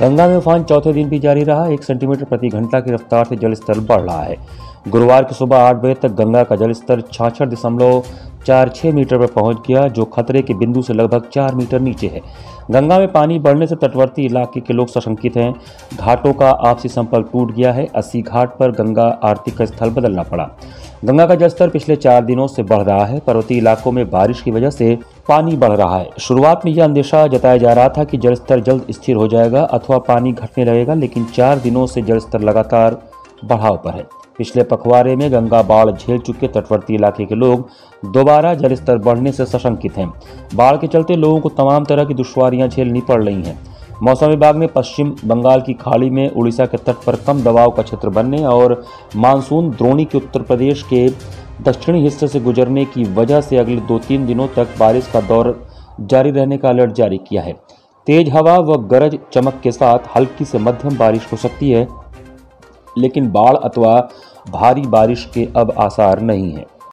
गंगा में उफान चौथे दिन भी जारी रहा। एक सेंटीमीटर प्रति घंटा की रफ्तार से जलस्तर बढ़ रहा है। गुरुवार की सुबह आठ बजे तक गंगा का जलस्तर छाछठ दशमलव चार छः मीटर पर पहुँच गया, जो खतरे के बिंदु से लगभग चार मीटर नीचे है। गंगा में पानी बढ़ने से तटवर्ती इलाके के लोग सशंकित हैं। घाटों का आपसी संपर्क टूट गया है, अस्सी घाट पर गंगा आरती का स्थल बदलना पड़ा। गंगा का जलस्तर पिछले चार दिनों से बढ़ रहा है, पर्वतीय इलाकों में बारिश की वजह से पानी बढ़ रहा है। शुरुआत में यह अंदेशा जताया जा रहा था कि जलस्तर जल्द स्थिर हो जाएगा अथवा पानी घटने लगेगा, लेकिन चार दिनों से जलस्तर लगातार बढ़ाव पर है। पिछले पखवाड़े में गंगा बाढ़ झेल चुके तटवर्ती इलाके के लोग दोबारा जलस्तर बढ़ने से सशंकित हैं। बाढ़ के चलते लोगों को तमाम तरह की दुश्वारियाँ झेलनी पड़ रही हैं। मौसम विभाग ने पश्चिम बंगाल की खाड़ी में उड़ीसा के तट पर कम दबाव का क्षेत्र बनने और मानसून द्रोणी के उत्तर प्रदेश के दक्षिणी हिस्से से गुजरने की वजह से अगले दो तीन दिनों तक बारिश का दौर जारी रहने का अलर्ट जारी किया है। तेज हवा व गरज चमक के साथ हल्की से मध्यम बारिश हो सकती है, लेकिन बाढ़ अथवा भारी बारिश के अब आसार नहीं है।